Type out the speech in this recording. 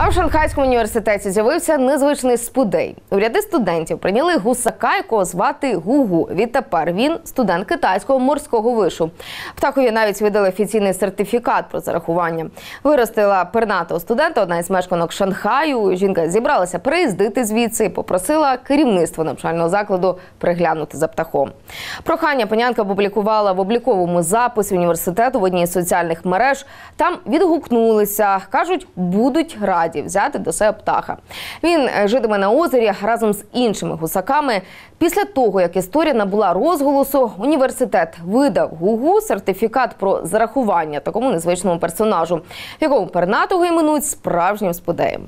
А в Шанхайському університеті з'явився незвичний спудей. Уряди студентів прийняли гусака, якого звати Гугу. Відтепер він студент китайського морського вишу. Птахові навіть видали офіційний сертифікат про зарахування. Виростила пернатого студента, одна із мешканок Шанхаю. Жінка зібралася приїздити звідси попросила керівництво навчального закладу приглянути за птахом. Прохання панянка опублікувала в обліковому записі університету в одній з соціальних мереж. Там відгукнулися, кажуть, будуть раді взяти до себе птаха. Він е, житиме на озері разом з іншими гусаками. Після того, як історія набула розголосу, університет видав гугу сертифікат про зарахування такому незвичному персонажу, якому пернатого іменують справжнім сподеєм.